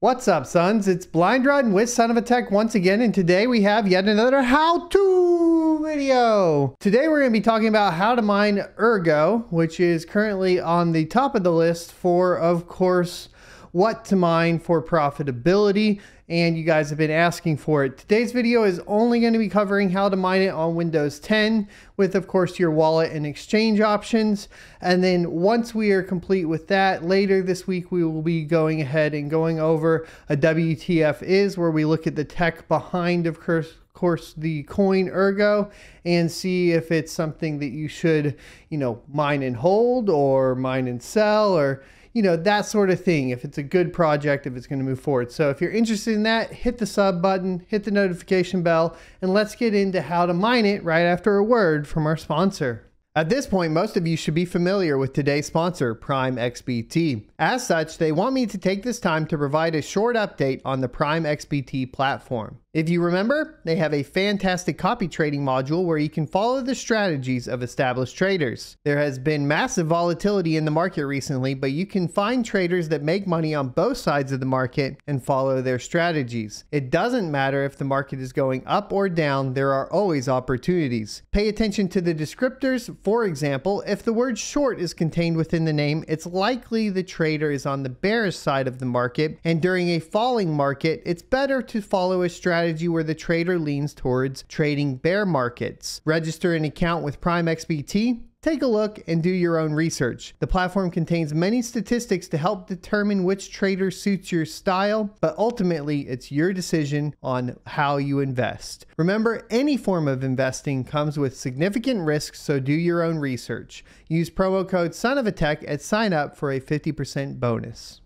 What's up, sons? It's Blind Run with Son of a Tech once again, and today we have yet another how-to video. Today we're going to be talking about how to mine Ergo, which is currently on the top of the list for, of course, what to mine for profitability and you guys have been asking for it. Today's video is only going to be covering how to mine it on Windows 10 with of course your wallet and exchange options. And then once we are complete with that, later this week we will be going ahead and going over a WTF is where we look at the tech behind of course course the coin ergo and see if it's something that you should you know mine and hold or mine and sell or you know, that sort of thing. If it's a good project, if it's going to move forward. So if you're interested in that, hit the sub button, hit the notification bell, and let's get into how to mine it right after a word from our sponsor. At this point, most of you should be familiar with today's sponsor, PrimeXBT. As such, they want me to take this time to provide a short update on the PrimeXBT platform. If you remember, they have a fantastic copy trading module where you can follow the strategies of established traders. There has been massive volatility in the market recently, but you can find traders that make money on both sides of the market and follow their strategies. It doesn't matter if the market is going up or down, there are always opportunities. Pay attention to the descriptors. For example, if the word short is contained within the name, it's likely the trader is on the bearish side of the market, and during a falling market, it's better to follow a strategy where the trader leans towards trading bear markets. Register an account with PrimeXBT. Take a look and do your own research. The platform contains many statistics to help determine which trader suits your style, but ultimately it's your decision on how you invest. Remember, any form of investing comes with significant risks, so do your own research. Use promo code Son of a Tech at sign up for a 50% bonus.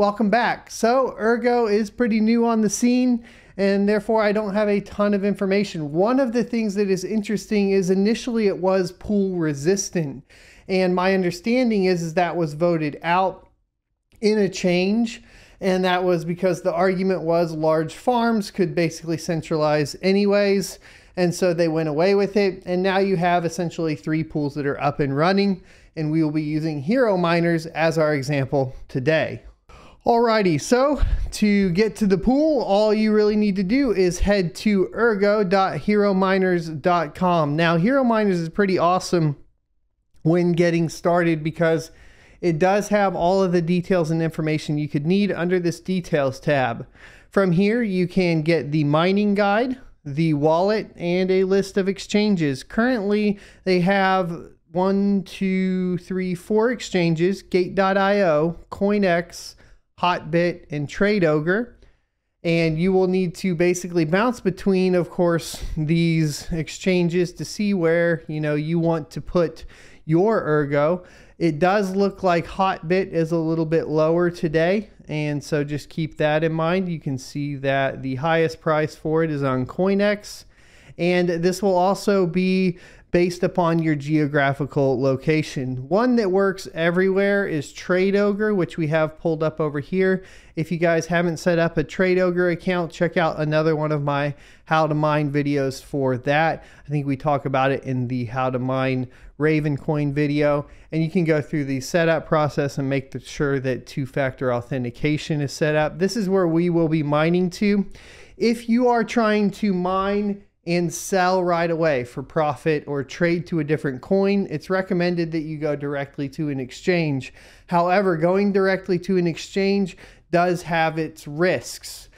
Welcome back. So, Ergo is pretty new on the scene and therefore I don't have a ton of information. One of the things that is interesting is initially it was pool resistant, and my understanding is, is that was voted out in a change. And that was because the argument was large farms could basically centralize anyways. And so they went away with it. And now you have essentially three pools that are up and running. And we will be using hero miners as our example today. Alrighty, so to get to the pool, all you really need to do is head to ergo.herominers.com. Now, Hero Miners is pretty awesome when getting started because it does have all of the details and information you could need under this details tab. From here, you can get the mining guide, the wallet, and a list of exchanges. Currently, they have one, two, three, four exchanges, gate.io, CoinEx, Hotbit, and Trade Ogre. And you will need to basically bounce between, of course, these exchanges to see where you know you want to put your ergo. It does look like Hotbit is a little bit lower today, and so just keep that in mind. You can see that the highest price for it is on CoinEx, and this will also be based upon your geographical location. One that works everywhere is Trade Ogre, which we have pulled up over here. If you guys haven't set up a Trade Ogre account, check out another one of my how to mine videos for that. I think we talk about it in the how to mine Raven coin video. And you can go through the setup process and make sure that two-factor authentication is set up. This is where we will be mining to. If you are trying to mine and sell right away for profit or trade to a different coin, it's recommended that you go directly to an exchange. However, going directly to an exchange does have its risks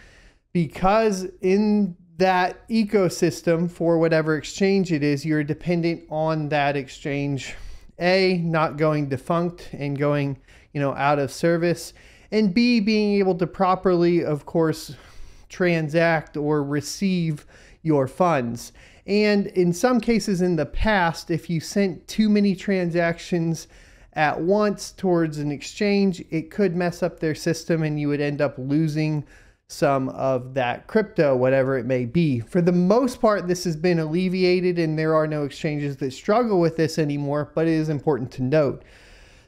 because in that ecosystem for whatever exchange it is, you're dependent on that exchange A, not going defunct and going, you know, out of service, and B, being able to properly, of course, transact or receive your funds. And in some cases in the past, if you sent too many transactions at once towards an exchange, it could mess up their system and you would end up losing some of that crypto, whatever it may be. For the most part, this has been alleviated and there are no exchanges that struggle with this anymore, but it is important to note.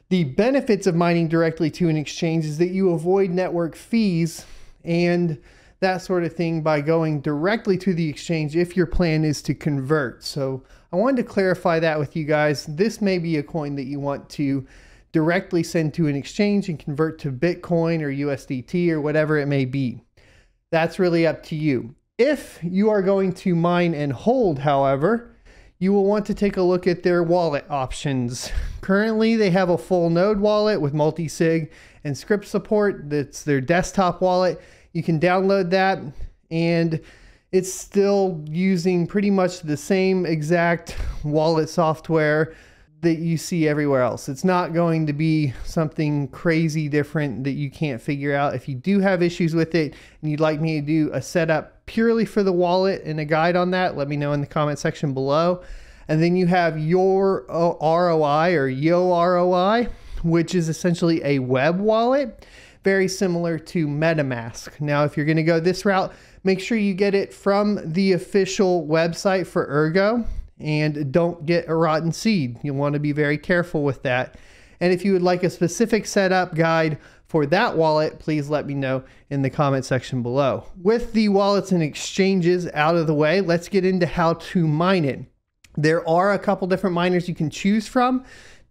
The benefits of mining directly to an exchange is that you avoid network fees and that sort of thing by going directly to the exchange if your plan is to convert. So I wanted to clarify that with you guys. This may be a coin that you want to directly send to an exchange and convert to Bitcoin or USDT or whatever it may be. That's really up to you. If you are going to mine and hold, however, you will want to take a look at their wallet options. Currently, they have a full node wallet with multi-sig and script support. That's their desktop wallet. You can download that and it's still using pretty much the same exact wallet software that you see everywhere else. It's not going to be something crazy different that you can't figure out. If you do have issues with it and you'd like me to do a setup purely for the wallet and a guide on that, let me know in the comment section below. And then you have your uh, ROI or Yoroi, which is essentially a web wallet, very similar to MetaMask. Now, if you're going to go this route, make sure you get it from the official website for Ergo and don't get a rotten seed. You'll want to be very careful with that. And if you would like a specific setup guide for that wallet, please let me know in the comment section below. With the wallets and exchanges out of the way, let's get into how to mine it. There are a couple different miners you can choose from.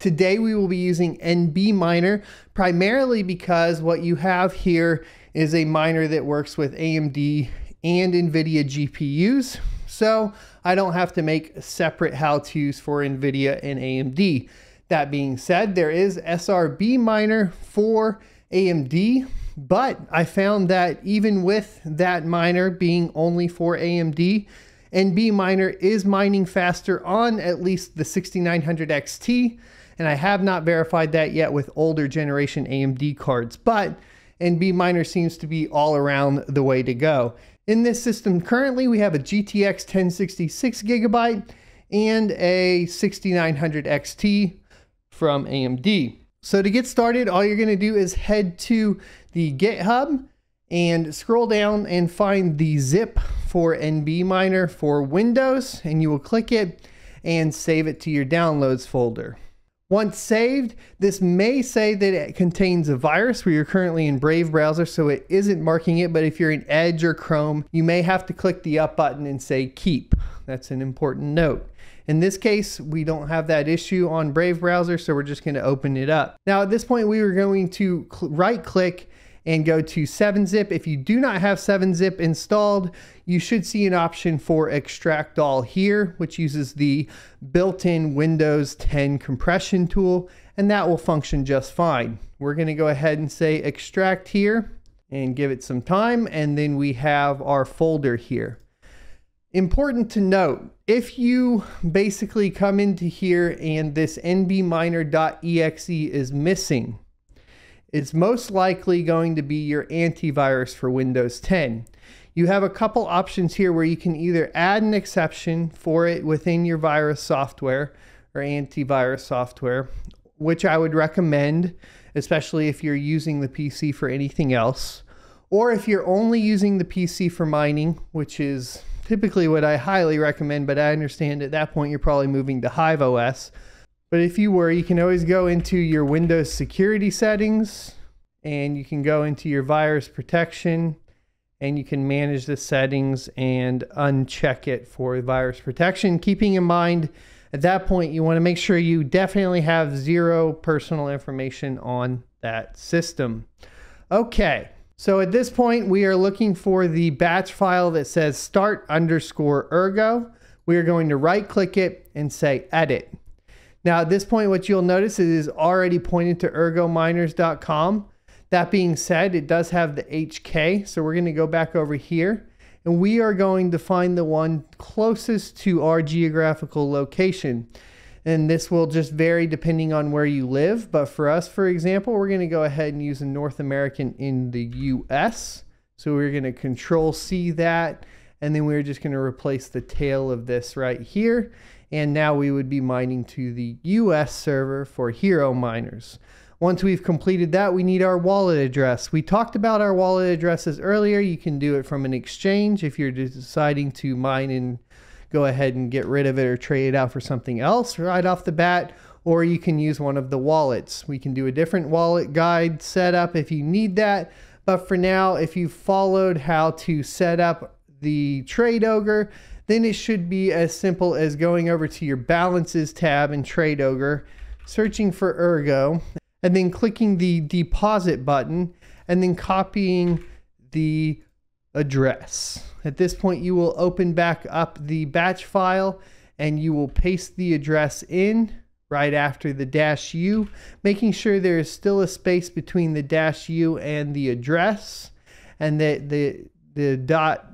Today we will be using NB Miner primarily because what you have here is a miner that works with AMD and NVIDIA GPUs. So I don't have to make separate how-tos for NVIDIA and AMD. That being said, there is SRB miner for AMD, but I found that even with that miner being only for AMD, NB miner is mining faster on at least the 6900 XT, and I have not verified that yet with older generation AMD cards, but NB miner seems to be all around the way to go. In this system currently, we have a GTX 1066 gigabyte and a 6900 XT from AMD. So to get started, all you're gonna do is head to the GitHub and scroll down and find the zip for NB Miner for Windows, and you will click it and save it to your downloads folder. Once saved, this may say that it contains a virus where you're currently in Brave browser, so it isn't marking it, but if you're in Edge or Chrome, you may have to click the up button and say keep. That's an important note. In this case, we don't have that issue on Brave browser, so we're just gonna open it up. Now at this point, we are going to right click and go to 7-zip. If you do not have 7-zip installed, you should see an option for extract all here, which uses the built-in Windows 10 compression tool, and that will function just fine. We're gonna go ahead and say extract here and give it some time, and then we have our folder here. Important to note, if you basically come into here and this nbminer.exe is missing, it's most likely going to be your antivirus for Windows 10. You have a couple options here where you can either add an exception for it within your virus software or antivirus software, which I would recommend, especially if you're using the PC for anything else. Or if you're only using the PC for mining, which is typically what I highly recommend, but I understand at that point you're probably moving to Hive OS. But if you were, you can always go into your Windows security settings and you can go into your virus protection and you can manage the settings and uncheck it for virus protection. Keeping in mind, at that point, you want to make sure you definitely have zero personal information on that system. Okay, so at this point, we are looking for the batch file that says start underscore ergo. We are going to right click it and say edit. Now at this point, what you'll notice is it is already pointed to ergominers.com. That being said, it does have the HK. So we're going to go back over here and we are going to find the one closest to our geographical location. And this will just vary depending on where you live. But for us, for example, we're going to go ahead and use a North American in the US. So we're going to control C that. And then we're just going to replace the tail of this right here. And now we would be mining to the US server for Hero miners. Once we've completed that, we need our wallet address. We talked about our wallet addresses earlier. You can do it from an exchange if you're deciding to mine and go ahead and get rid of it or trade it out for something else right off the bat, or you can use one of the wallets. We can do a different wallet guide setup if you need that. But for now, if you followed how to set up the Trade Ogre, then it should be as simple as going over to your Balances tab in Trade Ogre, searching for Ergo, and then clicking the deposit button and then copying the address. At this point, you will open back up the batch file and you will paste the address in right after the dash U, making sure there is still a space between the dash U and the address and that the, the dot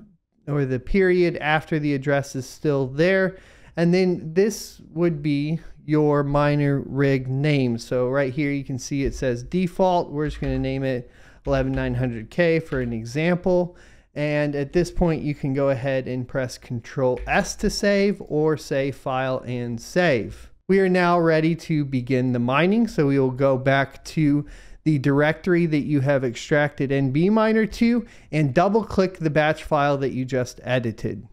or the period after the address is still there. And then this would be your miner rig name. So right here you can see it says default. We're just going to name it 11900K for an example. And at this point, you can go ahead and press Control S to save or say File and Save. We are now ready to begin the mining. So we will go back to the directory that you have extracted NBMiner to and double click the batch file that you just edited.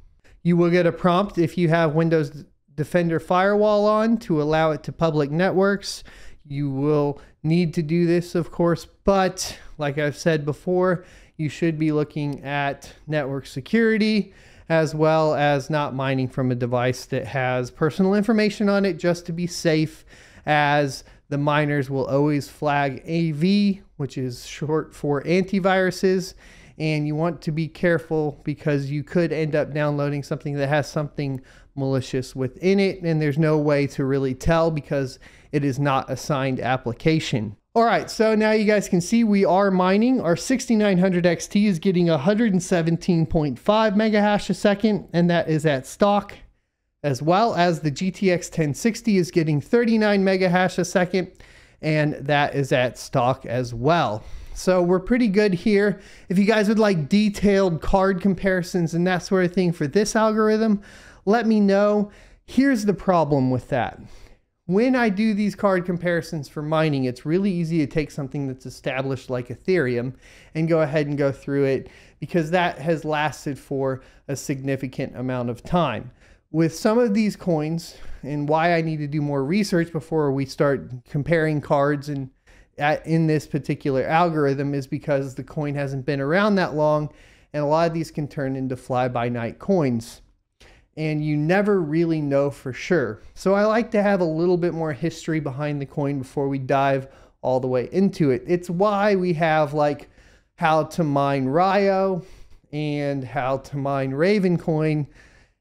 You will get a prompt if you have Windows Defender Firewall on to allow it to public networks. You will need to do this, of course, but like I've said before, you should be looking at network security as well as not mining from a device that has personal information on it just to be safe as the miners will always flag AV, which is short for antiviruses. And you want to be careful because you could end up downloading something that has something malicious within it. And there's no way to really tell because it is not a signed application. All right, so now you guys can see we are mining. Our 6900 XT is getting 117.5 mega hash a second, and that is at stock, as well as the GTX 1060 is getting 39 mega hash a second, and that is at stock as well. So we're pretty good here. If you guys would like detailed card comparisons and that sort of thing for this algorithm, let me know. Here's the problem with that when I do these card comparisons for mining, it's really easy to take something that's established like Ethereum and go ahead and go through it because that has lasted for a significant amount of time. With some of these coins, and why I need to do more research before we start comparing cards and at, in this particular algorithm is because the coin hasn't been around that long, and a lot of these can turn into fly by night coins and you never really know for sure. So I like to have a little bit more history behind the coin before we dive all the way into it. It's why we have like how to mine Ryo and how to mine Ravencoin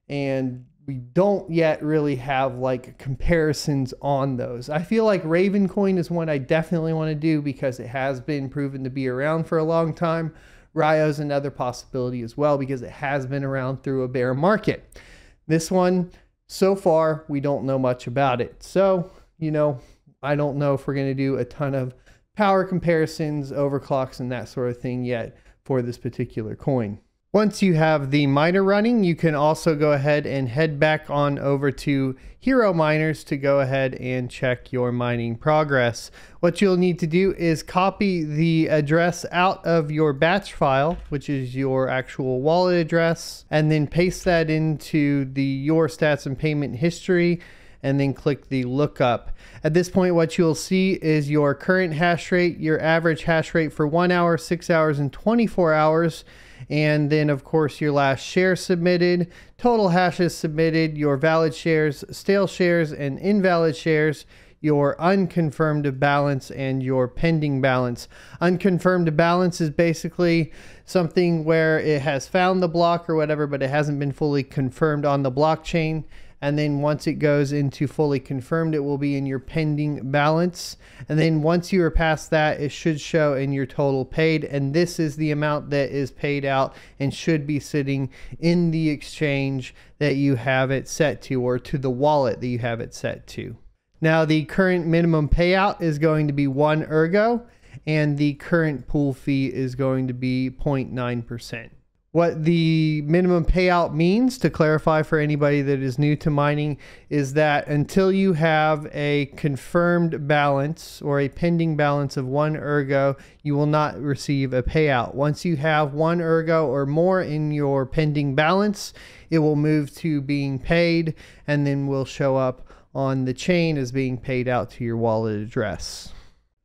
and we don't yet really have like comparisons on those. I feel like Ravencoin is one I definitely want to do because it has been proven to be around for a long time. Ryo is another possibility as well because it has been around through a bear market. This one, so far, we don't know much about it. So, you know, I don't know if we're going to do a ton of power comparisons, overclocks, and that sort of thing yet for this particular coin. Once you have the miner running, you can also go ahead and head back on over to Hero Miners to go ahead and check your mining progress. What you'll need to do is copy the address out of your batch file, which is your actual wallet address, and then paste that into the your stats and payment history and then click the lookup. At this point, what you'll see is your current hash rate, your average hash rate for one hour, six hours, and 24 hours and then of course your last share submitted, total hashes submitted, your valid shares, stale shares, and invalid shares, your unconfirmed balance, and your pending balance. Unconfirmed balance is basically something where it has found the block or whatever, but it hasn't been fully confirmed on the blockchain and then once it goes into fully confirmed it will be in your pending balance. And then once you are past that it should show in your total paid. And this is the amount that is paid out and should be sitting in the exchange that you have it set to or to the wallet that you have it set to. Now the current minimum payout is going to be one ergo and the current pool fee is going to be 0.9 percent what the minimum payout means, to clarify for anybody that is new to mining, is that until you have a confirmed balance or a pending balance of one ergo, you will not receive a payout. Once you have one ergo or more in your pending balance, it will move to being paid and then will show up on the chain as being paid out to your wallet address.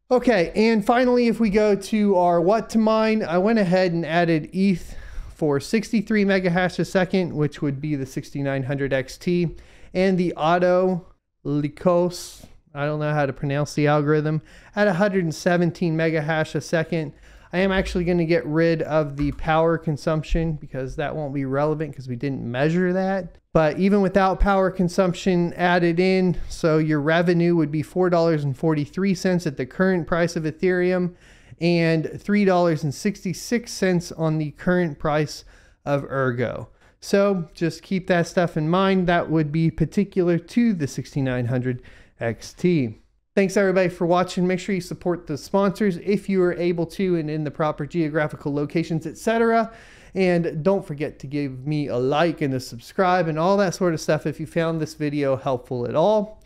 Okay, and finally, if we go to our what to mine, I went ahead and added ETH for 63 megahash a second, which would be the 6900 XT, and the Auto Lycos I don't know how to pronounce the algorithm, at 117 mega hash a second. I am actually going to get rid of the power consumption because that won't be relevant because we didn't measure that. But even without power consumption added in, so your revenue would be $4.43 at the current price of Ethereum and $3.66 on the current price of Ergo. So just keep that stuff in mind. That would be particular to the 6900 XT. Thanks everybody for watching. Make sure you support the sponsors if you are able to and in the proper geographical locations, etc. And don't forget to give me a like and a subscribe and all that sort of stuff if you found this video helpful at all.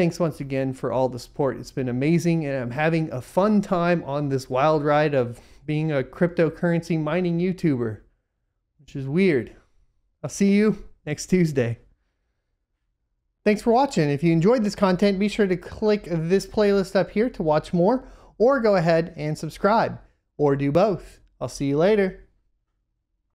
Thanks once again for all the support. It's been amazing and I'm having a fun time on this wild ride of being a cryptocurrency mining YouTuber, which is weird. I'll see you next Tuesday. Thanks for watching. If you enjoyed this content, be sure to click this playlist up here to watch more, or go ahead and subscribe, or do both. I'll see you later.